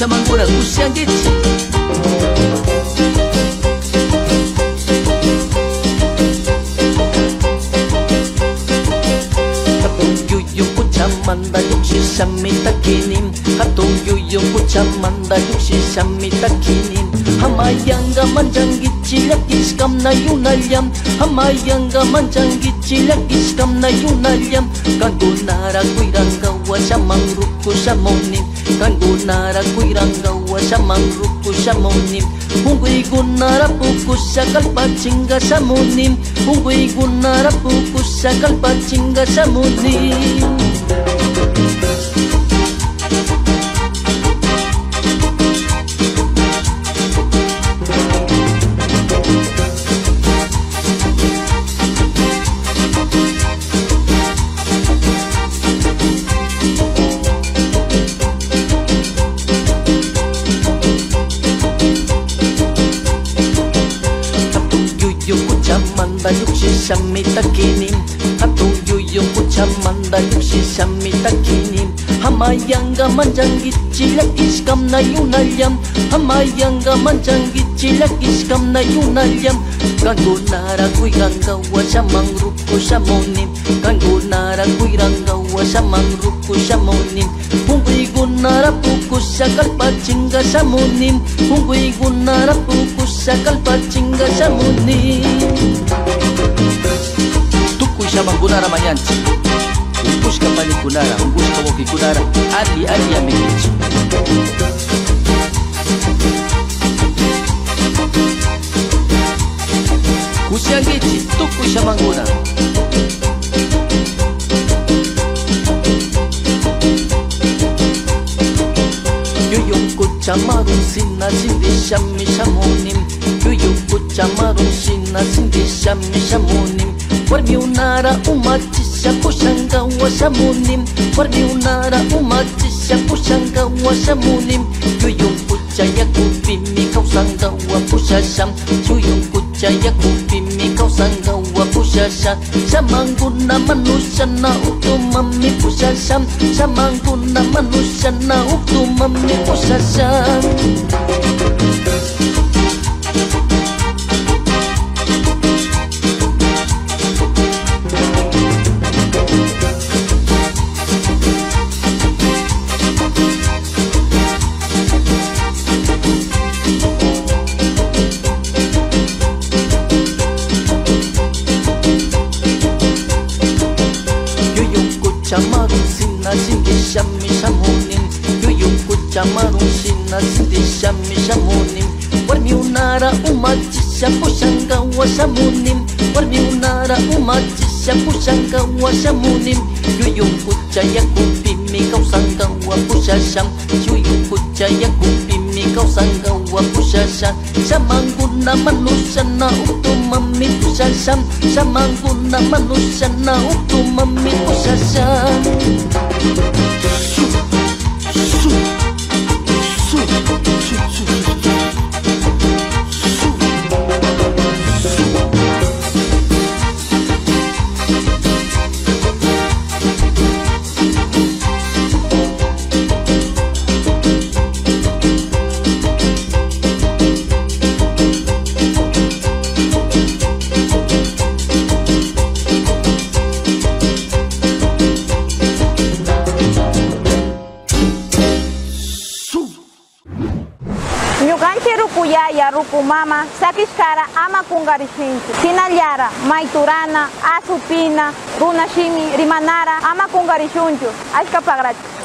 Cochamangura, Cuxianguete 참만다 역시 샴미다 기님 하도 유용구 참만다 역시 샴미다 기님 하마양가 만장기치락 이시감나 유날얌 하마양가 만장기치락 이시감나 유날얌 간구나라 구이랑가와 샤망루쿠 샤몽님 간구나라 구이랑가와 샤망루쿠 샤몽님 홍구이구나라 부쿠샤 갈파칭가 샤모님 홍구이구나라 부쿠샤 갈파칭가 샤모님 시샤미타키님 하토유용고참만다 시샤미타키님 하마양가 만장기치락 이시감나 유날얌 하마양가 만장기치락 이시감나 유날얌 강고나라 구이강가와 샤망루쿠 샤모님 강고나라 구이랑가와 샤망루쿠 샤모님 홍구이군나라 부쿠샤 갈파친가 샤모님 홍구이군나라 부쿠샤 갈파친가 샤모님 Mangunara Mayanchi Ungushka Pani Kunara Ungushka Woki Kunara. Adi Adi Amengichi Kusyangichi Tukusha Manguna Yuyuku Chamarun Sinajiri Shami Monim Yuyuku Chamarun si na singisha misha munim Warmi unara umatisha kushanga washa munim Warmi unara umatisha kushanga washa munim Yuyung kucha ya kupimi kausanga wa kushasha Yuyung kucha ya kupimi kausanga wa kushasha Shamanguna manusha na utumami kushasha Shamanguna manusha na utumami kushasha Thank you. na singe shami shamonim Yuyu kucha marunshi na sindi shami shamonim. Warmi unara umachisha pushanga wa shamonim Warmi unara umachisha pushanga wa shamonim. Yuyu kucha yakupimi kausanga wa pushasham Yuyu kucha yakupimi kausanga wakusasa samangguna manusana utumami kusasa samangguna manusana utumami kusasa Cuyaya, Rucumama, Saquiscara, Amacungarixinchi, Sinallara, Maiturana, Asupina, Runashimi, Rimanara, Amacungarixunchu, Ashcapagrati.